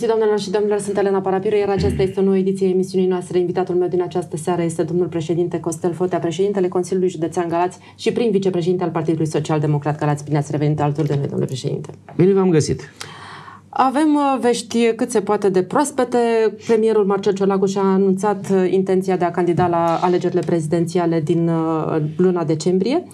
Găsit, doamnelor și domnilor, sunt Elena Parapiru, iar aceasta este o nouă ediție a emisiunii noastre. Invitatul meu din această seară este domnul președinte Costel Fotea, președintele Consiliului Județean Galați și prim vicepreședinte al Partidului Social Democrat Galați. Bine ați revenit alături de noi, domnule președinte. Bine v-am găsit. Avem uh, vești cât se poate de proaspete. Premierul Marcel Ciolacu și-a anunțat uh, intenția de a candida la alegerile prezidențiale din uh, luna decembrie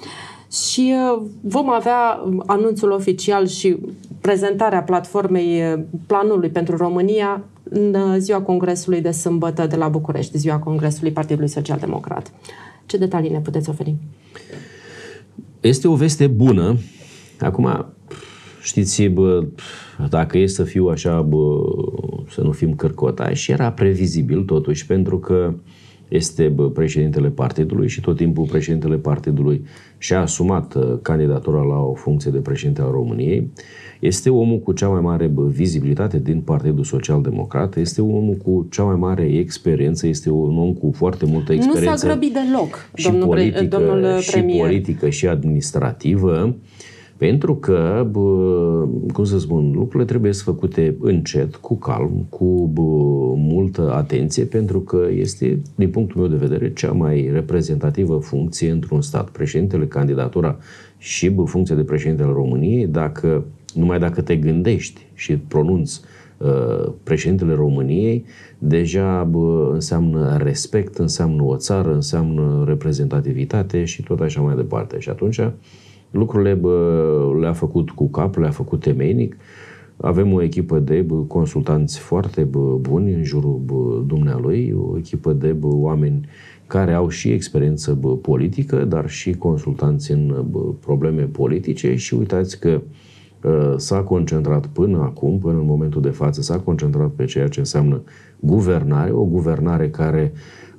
și vom avea anunțul oficial și prezentarea platformei eh, planului pentru România în eh, ziua Congresului de sâmbătă de la București, ziua Congresului Partidului Social Democrat. Ce detalii ne puteți oferi? Este o veste bună. Acum, știți, bă, dacă e să fiu așa, bă, să nu fim cărcotași, era previzibil totuși, pentru că este bă, președintele partidului și tot timpul președintele partidului și-a asumat uh, candidatura la o funcție de președinte al României. Este omul cu cea mai mare vizibilitate din Partidul Social Democrat, este omul cu cea mai mare experiență, este un om cu foarte multă experiență. Nu s-a grăbit deloc, și domnul, politică, domnul și politică și administrativă. Pentru că, bă, cum să spun, lucrurile trebuie să făcute încet, cu calm, cu bă, multă atenție, pentru că este, din punctul meu de vedere, cea mai reprezentativă funcție într-un stat. Președintele, candidatura și bă, funcția de președinte al României, dacă numai dacă te gândești și pronunți uh, președintele României, deja bă, înseamnă respect, înseamnă o țară, înseamnă reprezentativitate și tot așa mai departe. Și atunci lucrurile bă, le-a făcut cu cap, le-a făcut temeinic. Avem o echipă de bă, consultanți foarte bă, buni în jurul bă, dumnealui, o echipă de bă, oameni care au și experiență bă, politică, dar și consultanți în bă, probleme politice. Și uitați că uh, Uh, s-a concentrat până acum, până în momentul de față, s-a concentrat pe ceea ce înseamnă guvernare, o guvernare care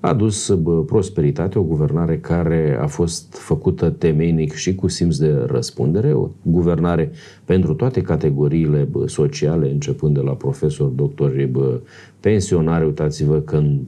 a dus prosperitate, o guvernare care a fost făcută temeinic și cu simț de răspundere, o guvernare pentru toate categoriile sociale, începând de la profesori, doctori, pensionari. Uitați-vă că în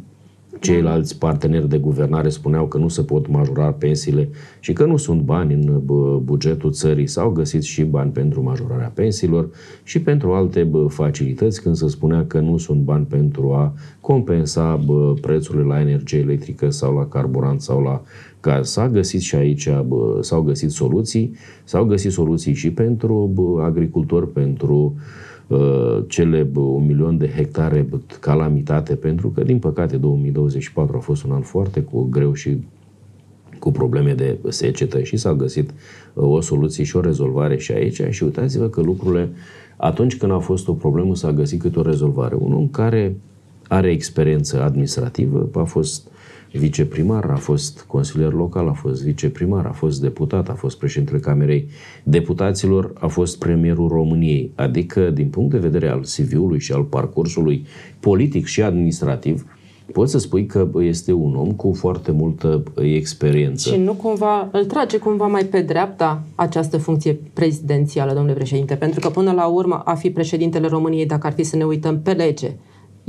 Ceilalți parteneri de guvernare spuneau că nu se pot majora pensiile și că nu sunt bani în bugetul țării. S-au găsit și bani pentru majorarea pensiilor și pentru alte facilități când se spunea că nu sunt bani pentru a compensa prețurile la energie electrică sau la carburant sau la gaz. S-a găsit și aici, s-au găsit soluții, s-au găsit soluții și pentru agricultori, pentru uh, Uh, cele un milion de hectare calamitate, pentru că, din păcate, 2024 a fost un an foarte cu greu și cu probleme de secetă și s-a găsit uh, o soluție și o rezolvare și aici și uitați-vă că lucrurile, atunci când a fost o problemă, s-a găsit câte o rezolvare. Un om care are experiență administrativă, a fost viceprimar, a fost consilier local, a fost viceprimar, a fost deputat, a fost președintele Camerei Deputaților, a fost premierul României. Adică, din punct de vedere al CV-ului și al parcursului politic și administrativ, poți să spui că este un om cu foarte multă experiență. Și nu cumva îl trage cumva mai pe dreapta această funcție prezidențială, domnule președinte, pentru că până la urmă a fi președintele României, dacă ar fi să ne uităm pe lege,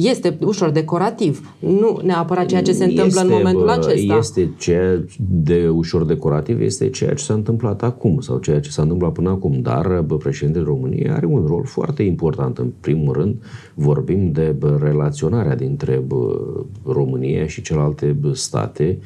este ușor decorativ, nu neapărat ceea ce se întâmplă este, în momentul acesta. Este ceea de ușor decorativ, este ceea ce s-a întâmplat acum sau ceea ce s-a întâmplat până acum, dar bă, președintele României are un rol foarte important. În primul rând, vorbim de bă, relaționarea dintre bă, România și celelalte bă, state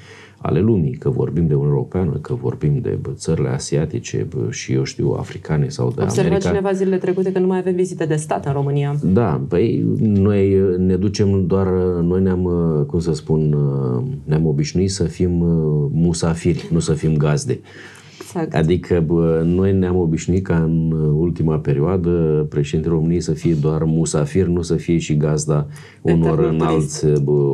ale lumii, că vorbim de Uniunea Europeană, că vorbim de țările asiatice și eu știu, africane sau de Observa America. cineva zilele trecute că nu mai avem vizite de stat în România. Da, păi noi ne ducem doar, noi ne-am, cum să spun, ne-am obișnuit să fim musafiri, nu să fim gazde. Exact. Adică bă, noi ne-am obișnuit ca în ultima perioadă președintele României să fie doar musafir, nu să fie și gazda unor înalți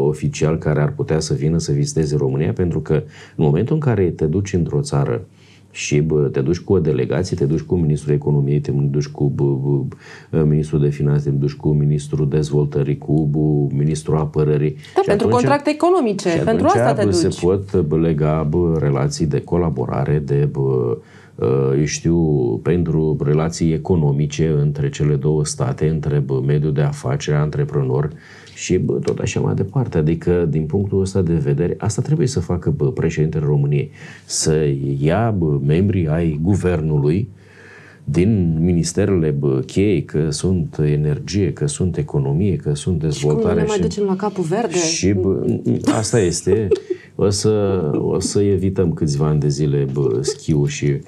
oficiali care ar putea să vină să viziteze România, pentru că în momentul în care te duci într-o țară și bă, te duci cu o delegație, te duci cu ministrul economiei, te duci cu bă, bă, ministrul de finanțe, te duci cu ministrul dezvoltării, cu bă, ministrul apărării. Da, și pentru atunci, contracte economice, și pentru asta te duci. se pot bă, lega bă, relații de colaborare, de bă, eu știu, pentru relații economice între cele două state, între bă, mediul de afaceri, antreprenori, și bă, tot așa mai departe. Adică, din punctul ăsta de vedere, asta trebuie să facă bă, președintele României. Să ia bă, membrii ai guvernului din ministerele bă, cheie, că sunt energie, că sunt economie, că sunt dezvoltare. Și cum ne mai ducem la capul verde? Și bă, asta este. O să, o să evităm câțiva ani de zile bă, schiul și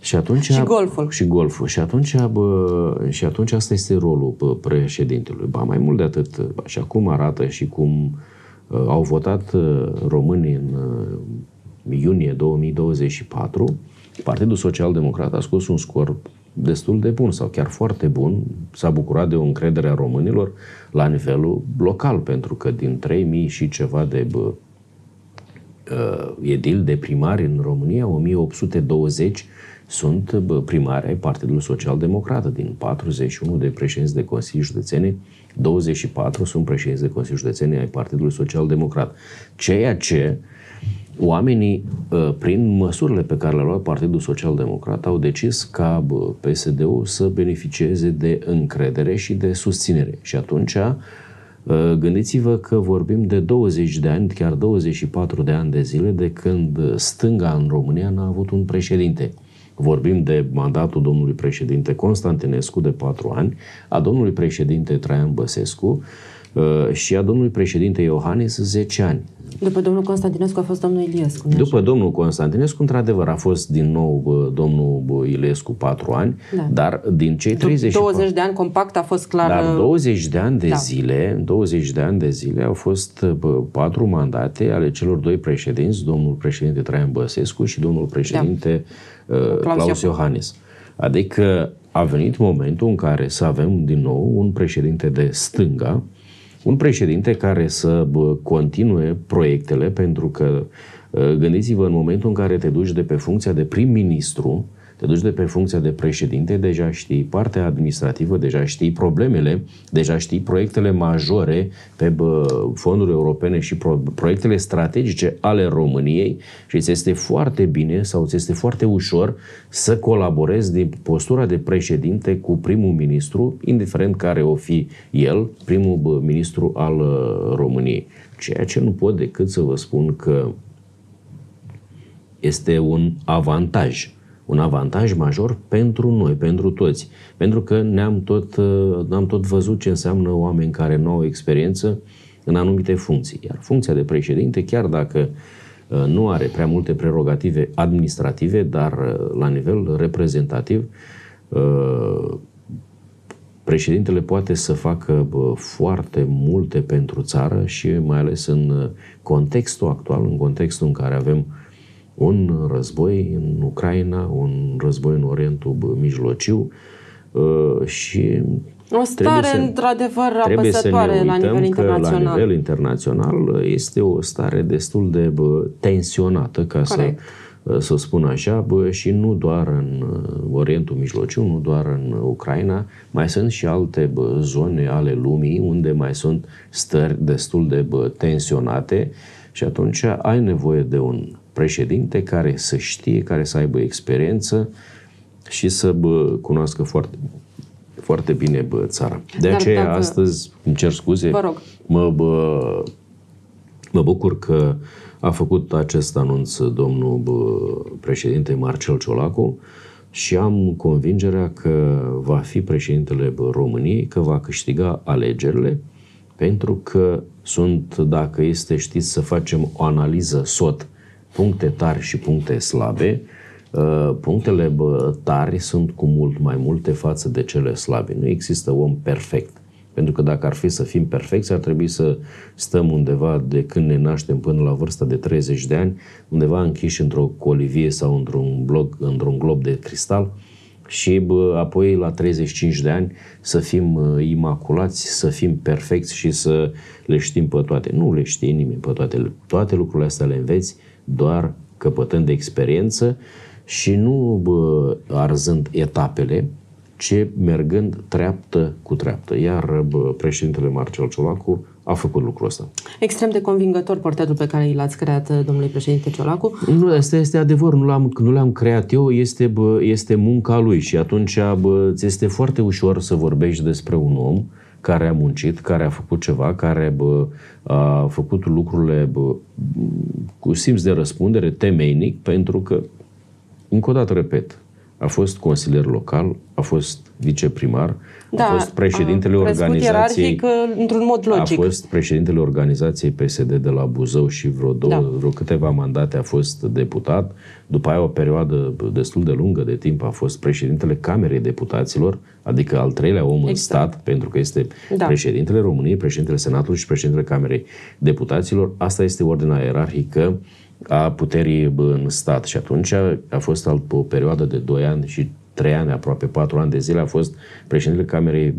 și atunci, și golful. Și golful. Și atunci, bă, și atunci asta este rolul bă, președintelui. Ba, mai mult de atât, așa cum arată și cum uh, au votat uh, românii în uh, iunie 2024, Partidul Social Democrat a scos un scor destul de bun sau chiar foarte bun. S-a bucurat de o încredere a românilor la nivelul local, pentru că din 3000 și ceva de bă, uh, edil de primari în România, 1820 sunt primari ai Partidului Social Democrat. Din 41 de președinți de Consiliu Județene, 24 sunt președinți de Consiliu Județene ai Partidului Social Democrat. Ceea ce oamenii, ă, prin măsurile pe care le-a luat Partidul Social Democrat, au decis ca PSD-ul să beneficieze de încredere și de susținere. Și atunci ă, Gândiți-vă că vorbim de 20 de ani, chiar 24 de ani de zile de când stânga în România n-a avut un președinte. Vorbim de mandatul domnului președinte Constantinescu de patru ani, a domnului președinte Traian Băsescu uh, și a domnului președinte Iohannis 10 ani. După domnul Constantinescu a fost domnul Iliescu. După așa? domnul Constantinescu, într-adevăr, a fost din nou domnul Iliescu patru ani, da. dar din cei 30 20 de ani compact a fost clar. Dar 20 de ani de da. zile, 20 de ani de zile au fost bă, patru mandate ale celor doi președinți, domnul președinte Traian Băsescu și domnul președinte da. Uh, Claus, Claus Iohannis. Adică a venit momentul în care să avem din nou un președinte de stânga, un președinte care să continue proiectele, pentru că gândiți-vă în momentul în care te duci de pe funcția de prim-ministru, te duci de pe funcția de președinte, deja știi partea administrativă, deja știi problemele, deja știi proiectele majore pe fonduri europene și pro- proiectele strategice ale României și îți este foarte bine sau îți este foarte ușor să colaborezi din postura de președinte cu primul ministru, indiferent care o fi el, primul ministru al uh, României. Ceea ce nu pot decât să vă spun că este un avantaj un avantaj major pentru noi, pentru toți. Pentru că ne-am tot, uh, am tot văzut ce înseamnă oameni care nu au experiență în anumite funcții. Iar funcția de președinte, chiar dacă uh, nu are prea multe prerogative administrative, dar uh, la nivel reprezentativ, președintele poate să facă foarte multe pentru țară și mai ales în contextul actual, în contextul în care avem un război în Ucraina, un război în Orientul Mijlociu uh, și o stare să, într-adevăr apăsătoare la nivel internațional. la nivel internațional este o stare destul de bă, tensionată, ca Corect. să, uh, să spun așa, bă, și nu doar în uh, Orientul Mijlociu, nu doar în Ucraina, mai sunt și alte bă, zone ale lumii unde mai sunt stări destul de bă, tensionate și atunci ai nevoie de un președinte care să știe, care să aibă experiență și să bă, cunoască foarte, foarte bine bă, țara. De Dar aceea dacă... astăzi, îmi cer scuze, Vă rog. mă, bă, mă bucur că a făcut acest anunț domnul bă, președinte Marcel Ciolacu și am convingerea că va fi președintele României, că va câștiga alegerile, pentru că sunt, dacă este, știți, să facem o analiză SOT puncte tari și puncte slabe. Uh, punctele tari sunt cu mult mai multe față de cele slabe. Nu există om perfect. Pentru că dacă ar fi să fim perfecți, ar trebui să stăm undeva de când ne naștem până la vârsta de 30 de ani, undeva închiși într-o colivie sau într-un, blog, într-un glob de cristal și bă, apoi la 35 de ani să fim uh, imaculați, să fim perfecți și să le știm pe toate. Nu le știe nimeni pe toate. Toate lucrurile astea le înveți doar căpătând de experiență și nu bă, arzând etapele, ci mergând treaptă cu treaptă. Iar bă, președintele Marcel Ciolacu a făcut lucrul ăsta. Extrem de convingător portretul pe care l-ați creat, domnului președinte Ciolacu. Nu, asta este adevăr, nu l-am, nu l-am creat eu, este, bă, este munca lui și atunci bă, ți este foarte ușor să vorbești despre un om care a muncit, care a făcut ceva, care bă, a făcut lucrurile bă, cu simț de răspundere, temeinic, pentru că, încă o dată repet, a fost consilier local, a fost viceprimar, da, a fost președintele a organizației într-un mod logic. A fost președintele organizației PSD de la Buzău și vreo, două, da. vreo câteva mandate a fost deputat. După aia o perioadă destul de lungă de timp a fost președintele Camerei Deputaților, adică al treilea om exact. în stat, pentru că este da. președintele României, președintele Senatului și președintele Camerei Deputaților. Asta este ordinea ierarhică a puterii în stat și atunci a fost o perioadă de 2 ani și trei ani, aproape patru ani de zile, a fost președintele Camerei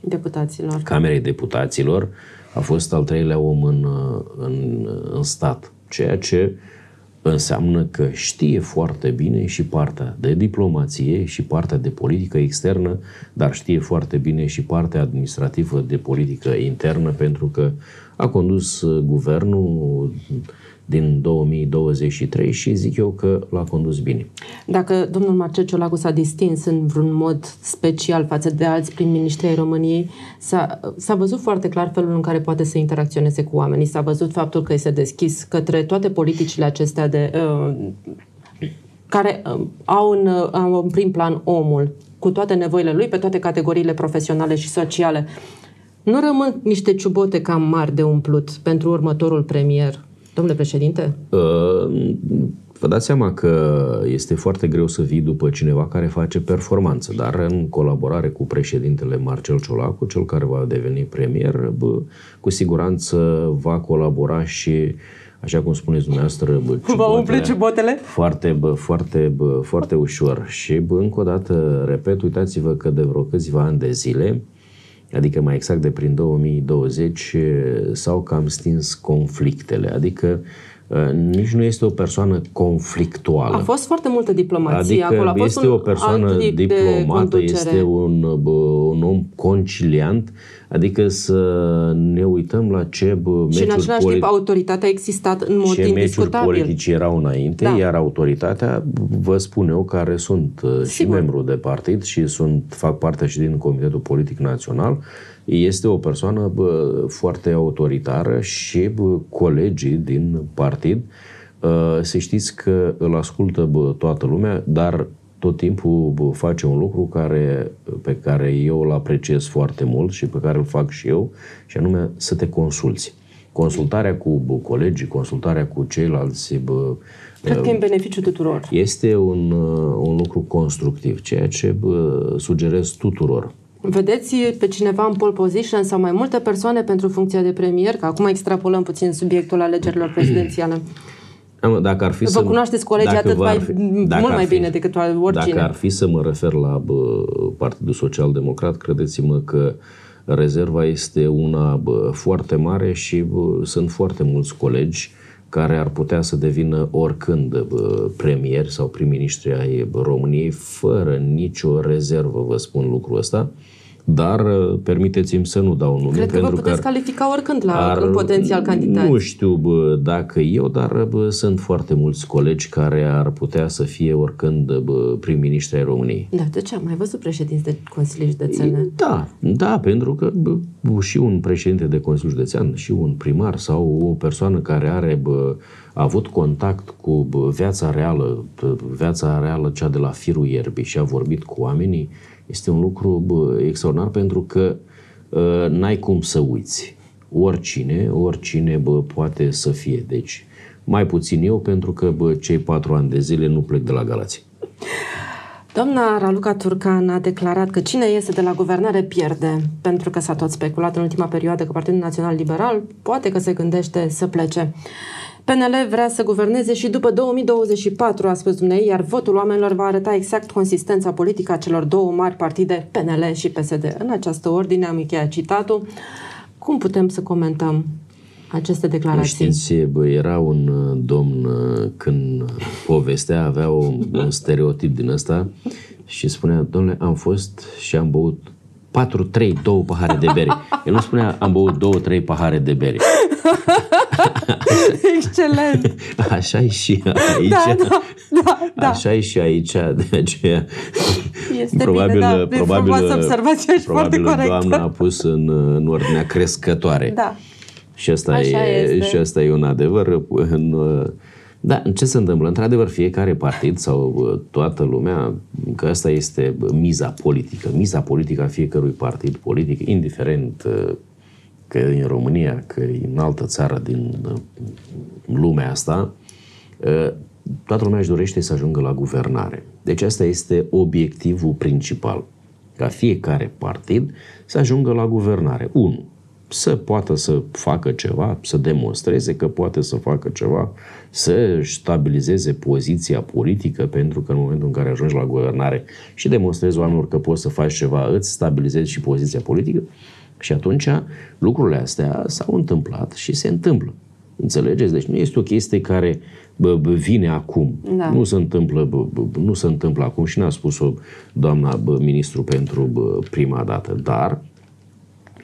Deputaților. Camerei Deputaților. A fost al treilea om în, în, în stat, ceea ce înseamnă că știe foarte bine și partea de diplomație și partea de politică externă, dar știe foarte bine și partea administrativă de politică internă, pentru că a condus guvernul din 2023 și zic eu că l-a condus bine. Dacă domnul Marcel Ciolagu s-a distins în vreun mod special față de alți prim-ministri ai României, s-a, s-a văzut foarte clar felul în care poate să interacționeze cu oamenii, s-a văzut faptul că este deschis către toate politicile acestea de, uh, care uh, au, în, uh, au în prim plan omul, cu toate nevoile lui, pe toate categoriile profesionale și sociale. Nu rămân niște ciubote cam mari de umplut pentru următorul premier Domnule președinte? Uh, vă dați seama că este foarte greu să vii după cineva care face performanță, dar în colaborare cu președintele Marcel Ciolacu, cel care va deveni premier, bă, cu siguranță va colabora și așa cum spuneți dumneavoastră, bă, va umple ciubotele? Foarte, bă, foarte, bă, foarte ușor. Și bă, încă o dată, repet, uitați-vă că de vreo câțiva ani de zile, adică mai exact de prin 2020, s-au cam stins conflictele. Adică uh, nici nu este o persoană conflictuală. A fost foarte multă diplomație adică acolo. A fost este o persoană diplomată, este un, un om conciliant Adică să ne uităm la ce meciuri Și în același politi- timp autoritatea a existat în mod ce indiscutabil. politici erau înainte, da. iar autoritatea, vă spun eu, care sunt uh, Sigur. și membru de partid și sunt, fac parte și din Comitetul Politic Național, este o persoană bă, foarte autoritară și bă, colegii din partid uh, să știți că îl ascultă bă, toată lumea, dar tot timpul face un lucru care, pe care eu îl apreciez foarte mult și pe care îl fac și eu, și anume să te consulți. Consultarea cu colegii, consultarea cu ceilalți. Bă, Cred că e în beneficiu tuturor. Este un, un lucru constructiv, ceea ce bă, sugerez tuturor. Vedeți pe cineva în pole position sau mai multe persoane pentru funcția de premier, că acum extrapolăm puțin subiectul alegerilor prezidențiale. Dacă ar fi Vă să, cunoașteți colegii atât mai, fi, mult mai fi, bine decât oricine. Dacă ar fi să mă refer la bă, Partidul Social Democrat, credeți-mă că rezerva este una bă, foarte mare și bă, sunt foarte mulți colegi care ar putea să devină oricând bă, premieri sau prim-ministri ai României fără nicio rezervă, vă spun lucrul ăsta. Dar uh, permiteți-mi să nu dau nume. Cred că pentru vă puteți că califica oricând la ar, un potențial candidat. Nu știu bă, dacă eu, dar bă, sunt foarte mulți colegi care ar putea să fie oricând prim-ministri ai României. Da, de ce? Am mai văzut președinți de Consiliu Județene? Da, da, pentru că bă, și un președinte de Consiliu Județean, și un primar sau o persoană care are bă, a avut contact cu viața reală, viața reală cea de la firul ierbii și a vorbit cu oamenii, este un lucru bă, extraordinar pentru că uh, n-ai cum să uiți. Oricine, oricine bă, poate să fie. Deci, mai puțin eu, pentru că bă, cei patru ani de zile nu plec de la Galați. Doamna Raluca Turcan a declarat că cine iese de la guvernare pierde, pentru că s-a tot speculat în ultima perioadă că Partidul Național Liberal poate că se gândește să plece. PNL vrea să guverneze și după 2024, a spus dumnei, iar votul oamenilor va arăta exact consistența politică a celor două mari partide, PNL și PSD. În această ordine am încheiat citatul. Cum putem să comentăm aceste declarații? Știți, bă, era un uh, domn uh, când povestea, avea un, un stereotip din ăsta și spunea, domnule, am fost și am băut 4, 3, 2 pahare de bere. El nu spunea, am băut 2, 3 pahare de bere. Excelent! Așa e și aici. Da, da, da, da. Așa e și aici, de aceea. Este probabil, bine, da. probabil, observație și probabil foarte doamna a pus în, în ordinea crescătoare. Da. Și asta, e, și asta e un adevăr. În, da, ce se întâmplă? Într-adevăr, fiecare partid sau toată lumea, că asta este miza politică. Miza politică a fiecărui partid politic, indiferent că e în România, că e în altă țară din lumea asta, toată lumea își dorește să ajungă la guvernare. Deci asta este obiectivul principal. Ca fiecare partid să ajungă la guvernare. Unu, să poată să facă ceva, să demonstreze că poate să facă ceva, să stabilizeze poziția politică, pentru că în momentul în care ajungi la guvernare și demonstrezi oamenilor că poți să faci ceva, îți stabilizezi și poziția politică și atunci lucrurile astea s-au întâmplat și se întâmplă. Înțelegeți? Deci nu este o chestie care bă, bă, vine acum. Da. Nu, se întâmplă, bă, bă, nu se întâmplă acum și n-a spus-o doamna bă, ministru pentru bă, prima dată. Dar,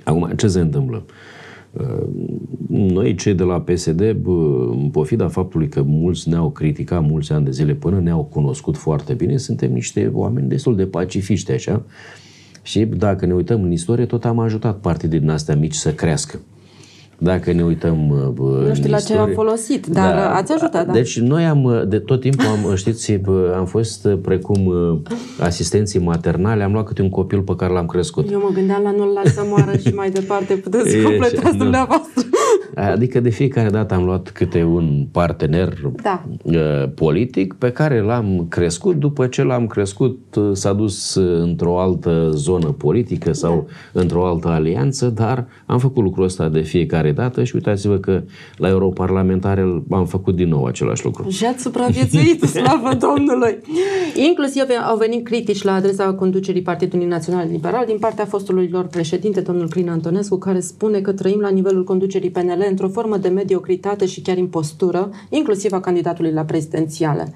acum, ce se întâmplă? Noi, cei de la PSD, în pofida faptului că mulți ne-au criticat mulți ani de zile până ne-au cunoscut foarte bine, suntem niște oameni destul de pacifiști, așa, și dacă ne uităm în istorie, tot am ajutat partide din astea mici să crească. Dacă ne uităm uh, Nu știu la istorie, ce am folosit, dar da, ați ajutat, da. Deci noi am, uh, de tot timpul am, știți, am fost uh, precum asistenții maternale, am luat câte un copil pe care l-am crescut. Eu mă gândeam la nu-l las să moară și mai departe puteți să completați dumneavoastră. Adică de fiecare dată am luat câte un partener da. politic pe care l-am crescut. După ce l-am crescut, s-a dus într-o altă zonă politică sau da. într-o altă alianță, dar am făcut lucrul ăsta de fiecare dată și uitați-vă că la europarlamentare am făcut din nou același lucru. Și ați supraviețuit, slavă Domnului! Inclusiv au venit critici la adresa conducerii Partidului Național Liberal din partea fostului lor președinte, domnul Crin Antonescu, care spune că trăim la nivelul conducerii PNL într-o formă de mediocritate și chiar impostură, inclusiv a candidatului la prezidențiale.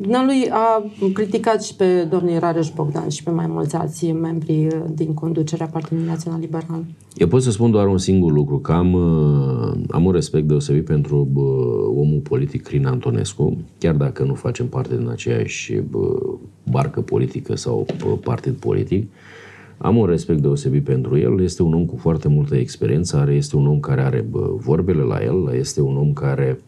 Dumnealui a criticat și pe domnul Rareș Bogdan și pe mai mulți alții membri din conducerea Partidului Național Liberal. Eu pot să spun doar un singur lucru, că am, uh, am un respect deosebit pentru bă, omul politic Crin Antonescu, chiar dacă nu facem parte din aceeași bă, barcă politică sau bă, partid politic. Am un respect deosebit pentru el, este un om cu foarte multă experiență, are, este un om care are bă, vorbele la el, este un om care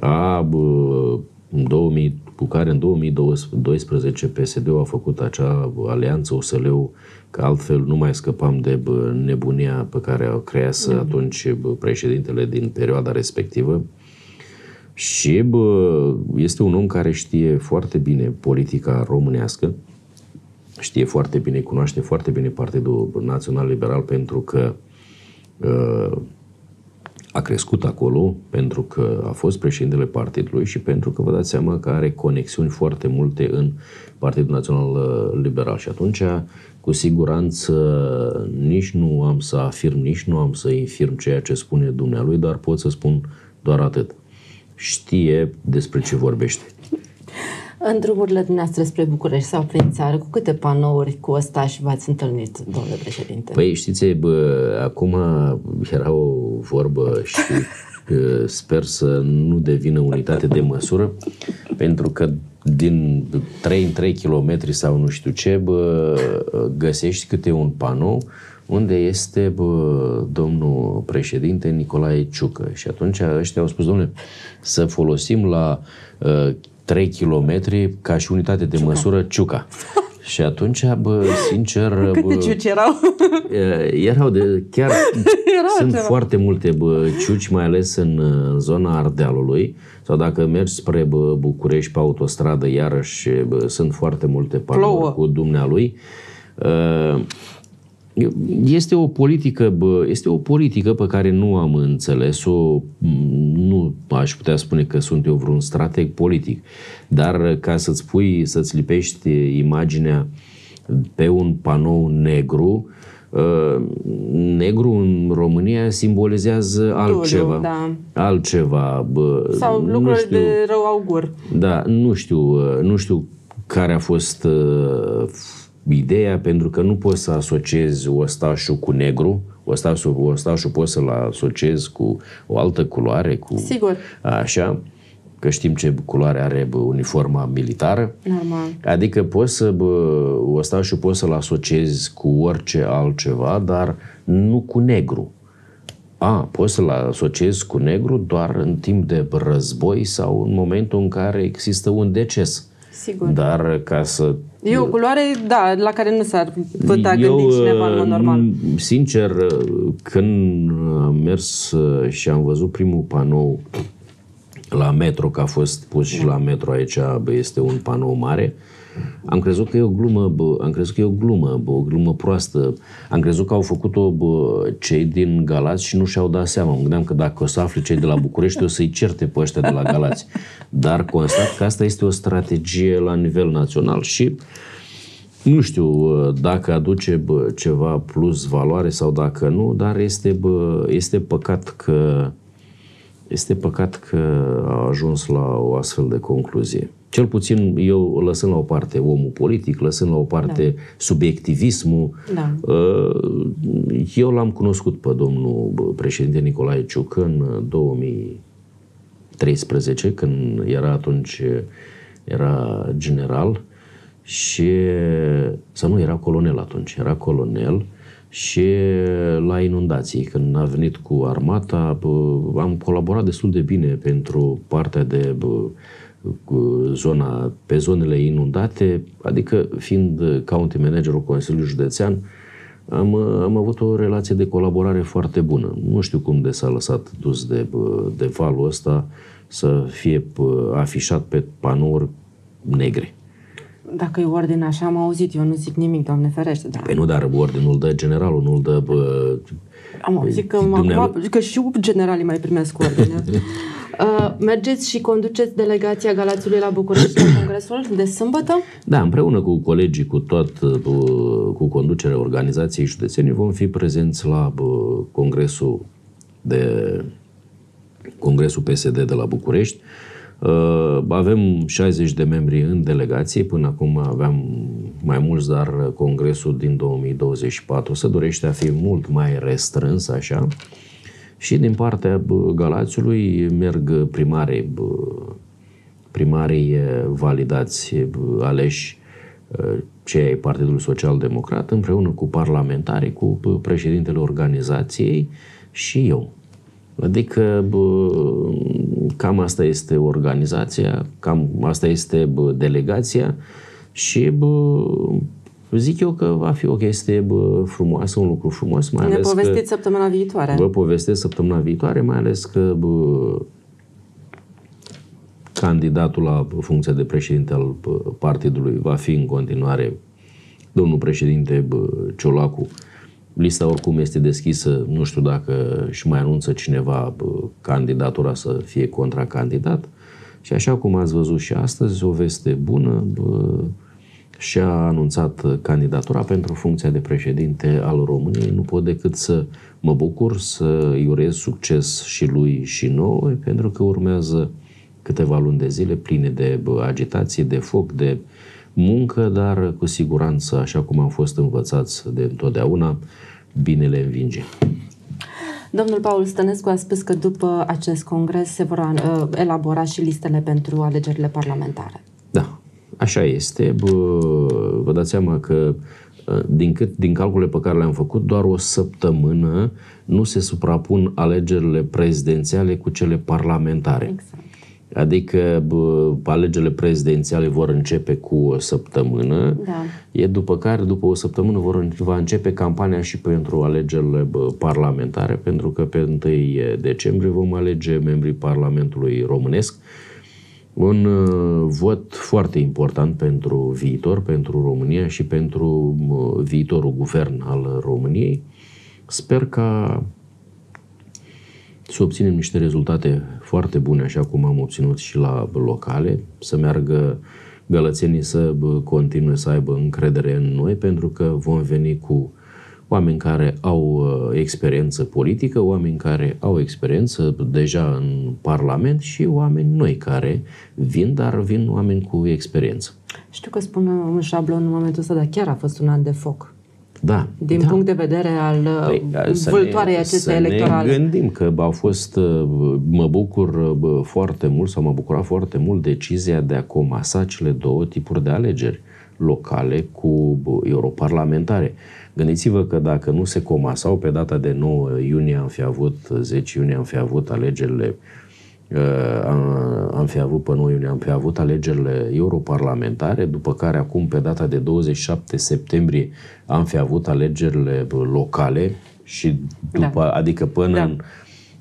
a bă, în 2000, cu care în 2012 PSD-ul a făcut acea alianță USL-ul, că altfel nu mai scăpam de nebunia pe care o crease mm. atunci președintele din perioada respectivă. Și bă, este un om care știe foarte bine politica românească, știe foarte bine, cunoaște foarte bine Partidul Național Liberal pentru că uh, a crescut acolo pentru că a fost președintele partidului și pentru că vă dați seama că are conexiuni foarte multe în Partidul Național uh, Liberal. Și atunci, cu siguranță, nici nu am să afirm, nici nu am să infirm ceea ce spune dumnealui, dar pot să spun doar atât. Știe despre ce vorbește. În drumurile dumneavoastră spre București sau prin țară, cu câte panouri cu și v-ați întâlnit, domnule președinte? Păi știți, bă, acum era o vorbă și sper să nu devină unitate de măsură, pentru că din 3 în 3 km sau nu știu ce, bă, găsești câte un panou unde este bă, domnul președinte Nicolae Ciucă. Și atunci ăștia au spus, domnule, să folosim la uh, 3 km ca și unitate de Ciuca. măsură Ciuca. Și atunci, bă, sincer... Câte bă, ciuci erau? Erau de... Chiar erau sunt ceva. foarte multe bă, ciuci, mai ales în, în zona Ardealului. Sau dacă mergi spre bă, București pe autostradă, iarăși bă, sunt foarte multe panouri cu dumnealui. Uh, este o politică, bă, este o politică pe care nu am înțeles-o, nu aș putea spune că sunt eu vreun strateg politic, dar ca să-ți pui, să-ți lipești imaginea pe un panou negru, Uh, negru în România simbolizează altceva. Dulu, da. Altceva. Bă, Sau lucruri știu, de rău augur. Da, nu știu, uh, nu știu care a fost uh, ideea, pentru că nu poți să asociezi ostașul cu negru, ostașul, ostașul poți să-l asociezi cu o altă culoare, cu Sigur. așa că știm ce culoare are bă, uniforma militară. Normal. Adică poți să, bă, ostașul poți să-l asociezi cu orice altceva, dar nu cu negru. A, poți să-l asociezi cu negru doar în timp de război sau în momentul în care există un deces. Sigur. Dar ca să... E o culoare, da, la care nu s-ar putea Eu, gândi cineva în mod normal. Sincer, când am mers și am văzut primul panou la metro, că a fost pus și la metro aici, bă, este un panou mare. Am crezut că e o glumă, bă, am crezut că e o glumă, bă, o glumă proastă. Am crezut că au făcut-o bă, cei din Galați și nu și-au dat seama. Mă gândeam că dacă o să afli cei de la București, o să-i certe pe ăștia de la Galați. Dar constat că asta este o strategie la nivel național și nu știu dacă aduce bă, ceva plus valoare sau dacă nu, dar este, bă, este păcat că este păcat că a ajuns la o astfel de concluzie. Cel puțin eu, lăsând la o parte omul politic, lăsând la o parte da. subiectivismul, da. Uh, eu l-am cunoscut pe domnul președinte Nicolae Ciuc în 2013, când era atunci era general și, să nu, era colonel atunci, era colonel și la inundații. Când a venit cu armata, am colaborat destul de bine pentru partea de zona, pe zonele inundate, adică fiind county managerul Consiliului Județean, am, am avut o relație de colaborare foarte bună. Nu știu cum de s-a lăsat dus de, de valul ăsta să fie afișat pe panouri negre. Dacă e ordine așa, am auzit, eu nu zic nimic, Doamne ferește. Dar... Păi nu, dar ordinul dă generalul, nu-l dă... Bă, am auzit că, acum, că și generalii mai primesc ordine. uh, mergeți și conduceți delegația Galațiului la București la congresul de sâmbătă? Da, împreună cu colegii, cu tot, cu conducerea organizației județenii, vom fi prezenți la congresul de Congresul PSD de la București. Uh, avem 60 de membri în delegație, până acum aveam mai mulți, dar congresul din 2024 se dorește a fi mult mai restrâns, așa. Și din partea Galațiului merg primarii, primarii validați, aleși cei ai Partidului Social Democrat, împreună cu parlamentarii, cu președintele organizației și eu. Adică bă, cam asta este organizația, cam asta este bă, delegația și bă, zic eu că va fi o chestie bă, frumoasă, un lucru frumos. Mai ne ales povestiți că, săptămâna viitoare. Vă povestesc săptămâna viitoare, mai ales că bă, candidatul la funcția de președinte al partidului va fi în continuare domnul președinte bă, Ciolacu, Lista oricum este deschisă, nu știu dacă și mai anunță cineva candidatura să fie contracandidat. Și așa cum ați văzut și astăzi, o veste bună, și-a anunțat candidatura pentru funcția de președinte al României. Nu pot decât să mă bucur, să îi urez succes și lui și noi, pentru că urmează câteva luni de zile pline de agitație, de foc, de muncă, dar cu siguranță, așa cum am fost învățați de întotdeauna, binele învinge. Domnul Paul Stănescu a spus că după acest congres se vor uh, elabora și listele pentru alegerile parlamentare. Da, așa este. Bă, vă dați seama că uh, din, cât, din calculele pe care le-am făcut, doar o săptămână nu se suprapun alegerile prezidențiale cu cele parlamentare. Exact. Adică bă, alegerile prezidențiale vor începe cu o săptămână, da. e după care, după o săptămână, vor, va începe campania și pentru alegerile bă, parlamentare, pentru că pe 1 decembrie vom alege membrii Parlamentului Românesc. Un uh, vot foarte important pentru viitor, pentru România și pentru uh, viitorul guvern al României. Sper ca să obținem niște rezultate foarte bune, așa cum am obținut și la locale, să meargă gălățenii să continue să aibă încredere în noi, pentru că vom veni cu oameni care au uh, experiență politică, oameni care au experiență deja în Parlament și oameni noi care vin, dar vin oameni cu experiență. Știu că spun un șablon în momentul ăsta, dar chiar a fost un an de foc. Da. Din da. punct de vedere al uh, păi, vâltoarei acestei electorale. Să ne gândim că au fost, uh, mă bucur foarte mult sau mă bucura foarte mult decizia de a comasa cele două tipuri de alegeri locale cu europarlamentare. Gândiți-vă că dacă nu se comasau pe data de 9 iunie am fi avut, 10 iunie am fi avut alegerile uh, am fi avut pe 9 iunie, am fi avut alegerile europarlamentare, după care acum pe data de 27 septembrie am fi avut alegerile locale și după, da. adică până da. în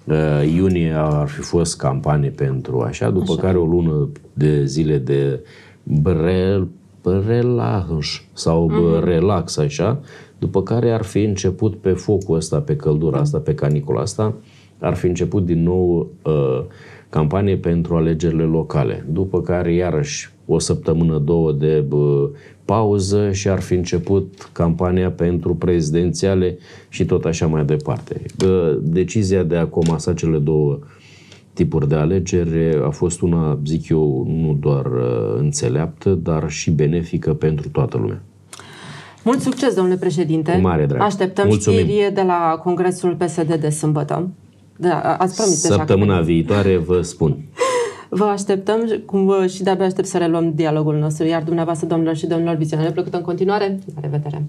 uh, iunie ar fi fost campanie pentru așa, după așa. care o lună de zile de brel, relax sau mm-hmm. relax așa, după care ar fi început pe focul ăsta, pe căldura asta, pe canicula asta, ar fi început din nou uh, campanie pentru alegerile locale, după care iarăși o săptămână, două de uh, pauză și ar fi început campania pentru prezidențiale și tot așa mai departe. Uh, decizia de a comasa cele două tipuri de alegeri a fost una, zic eu, nu doar uh, înțeleaptă, dar și benefică pentru toată lumea. Mult succes, domnule președinte. Cu mare drag. Așteptăm Mulțumim. știri de la Congresul PSD de sâmbătă. Da, ați promis Săptămâna deja viitoare vă spun. Vă așteptăm cum și de-abia aștept să reluăm dialogul nostru. Iar dumneavoastră, domnilor și domnilor, vizionare plăcută în continuare. La revedere!